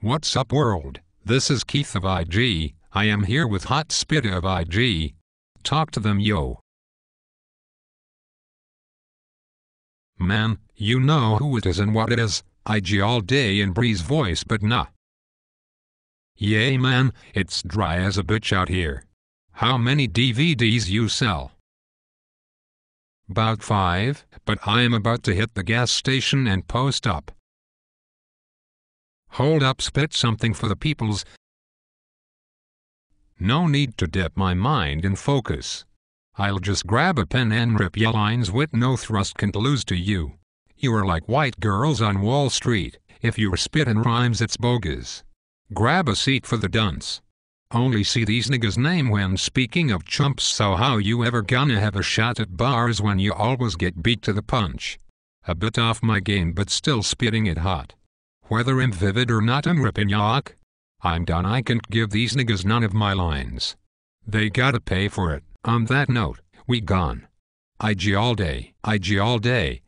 What's up world? This is Keith of IG. I am here with Hot Spit of IG. Talk to them yo. Man, you know who it is and what it is. IG all day in Bree's voice but nah. Yay man, it's dry as a bitch out here. How many DVDs you sell? About five, but I am about to hit the gas station and post up. Hold up spit something for the peoples. No need to dip my mind in focus. I'll just grab a pen and rip your lines with no thrust can lose to you. You are like white girls on Wall Street, if you spit in rhymes it's bogus. Grab a seat for the dunce. Only see these niggas name when speaking of chumps so how you ever gonna have a shot at bars when you always get beat to the punch. A bit off my game but still spitting it hot. Whether I'm vivid or not I'm ripping yak. I'm done I can't give these niggas none of my lines. They gotta pay for it. On that note, we gone. IG all day, IG all day,